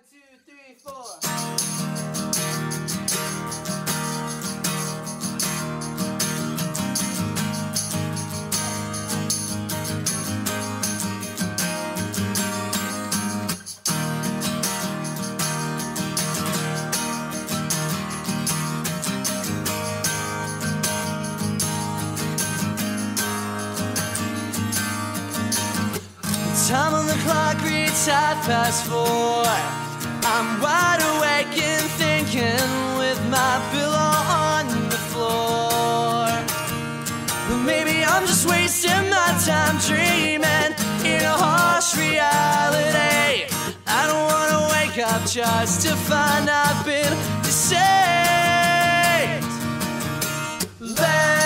One, two, three, four. Time on the clock reads half past four. I'm wide awake and thinking with my pillow on the floor. Maybe I'm just wasting my time dreaming in a harsh reality. I don't wanna wake up just to find I've been deceived. Let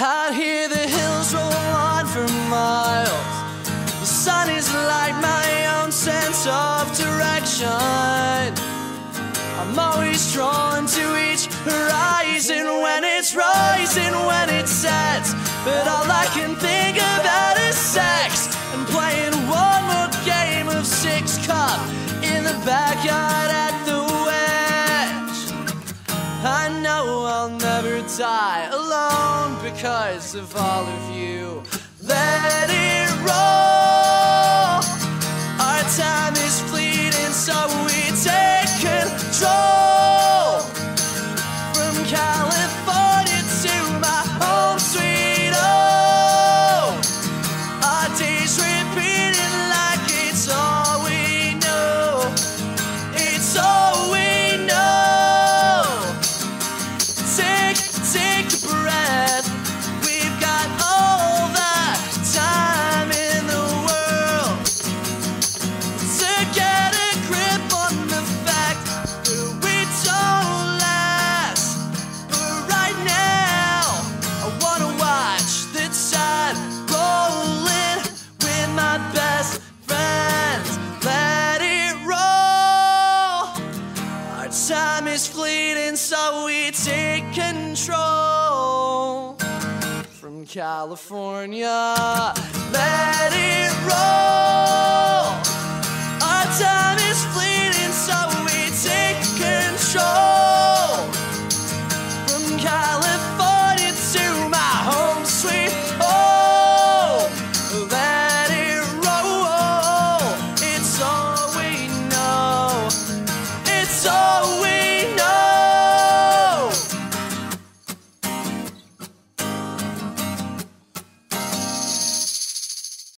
Out here, the hills roll on for miles. The sun is like my own sense of direction. I'm always drawn to each horizon when it's rising, when it sets. But all I can think about I know I'll never die alone because of all of you. Time is fleeting, so we take control. From California, let it roll.